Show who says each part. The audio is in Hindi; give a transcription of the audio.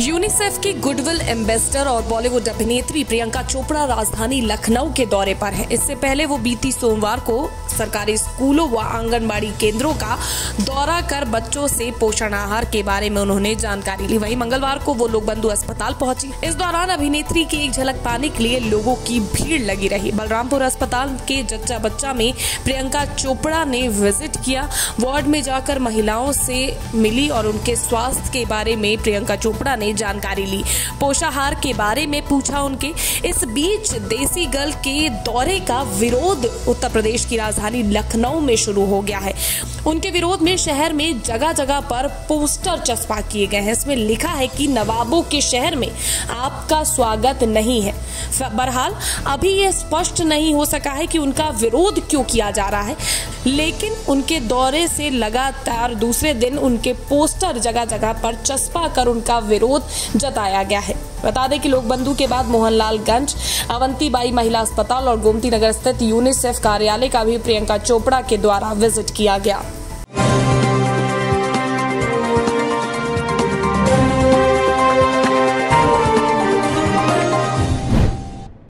Speaker 1: यूनिसेफ की गुडविल एम्बेसडर और बॉलीवुड अभिनेत्री प्रियंका चोपड़ा राजधानी लखनऊ के दौरे पर है। इससे पहले वो बीती सोमवार को सरकारी स्कूलों व आंगनबाड़ी केंद्रों का दौरा कर बच्चों से पोषण आहार के बारे में उन्होंने जानकारी ली। वहीं मंगलवार को वो लोग बंधु अस्पताल पहुँची। इस दौरान अभिनेत्री की एक झलक पाने के लिए लोगों की भीड़ लगी रही। बलरामपुर अस्पताल के जच्चा बच्चा में प्रियंका चोपड़ा ने विज़िट किया। वार्ड में जाकर महिलाओं से मिली और उनके स्वास्थ्य के बारे में प्रियंका चोपड़ा ने जानकारी ली। पोषाहार के बारे में पूछा उनके। इस बीच देसी गर्ल के दौरे का विरोध उत्तर प्रदेश की राजधानी लखनऊ में शुरू हो गया है। उनके विरोध में शहर में जगह जगह पर पोस्टर चस्पा किए गए हैं। इसमें लिखा है कि नवाबों के शहर में आपका स्वागत नहीं है। बहरहाल, अभी ये स्पष्ट नहीं हो सका है कि उनका विरोध क्यों किया जा रहा है। लेकिन उनके दौरे से लगातार दूसरे दिन उनके पोस्टर जगह जगह पर चस्पा कर उनका विरोध जताया गया है। बता दें कि लोकबंधु के बाद मोहनलालगंज, अवंतीबाई महिला अस्पताल और गोमती नगर स्थित यूनिसेफ कार्यालय का भी प्रियंका चोपड़ा के द्वारा विज़िट किया गया।